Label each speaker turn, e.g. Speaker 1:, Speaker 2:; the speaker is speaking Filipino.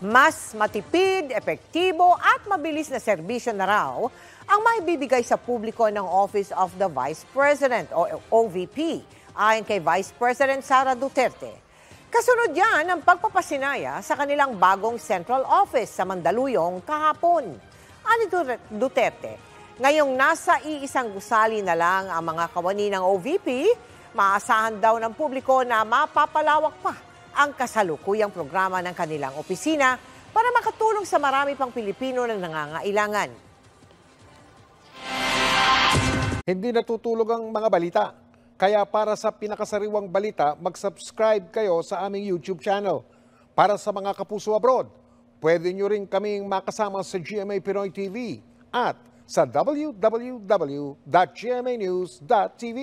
Speaker 1: Mas matipid, epektibo at mabilis na serbisyo na raw ang maibibigay sa publiko ng Office of the Vice President o OVP ayon kay Vice President Sara Duterte. Kasunod yan ang pagpapasinaya sa kanilang bagong central office sa Mandaluyong kahapon. Ani Duterte, ngayong nasa iisang gusali na lang ang mga kawani ng OVP, maasahan daw ng publiko na mapapalawak pa ang kasalukuyang programa ng kanilang opisina para makatulong sa marami pang Pilipino na nangangailangan.
Speaker 2: Hindi natutulog ang mga balita. Kaya para sa pinakasariwang balita, mag-subscribe kayo sa aming YouTube channel. Para sa mga kapuso abroad, pwede nyo rin kaming makasama sa GMA Pinoy TV at sa www.gmanews.tv.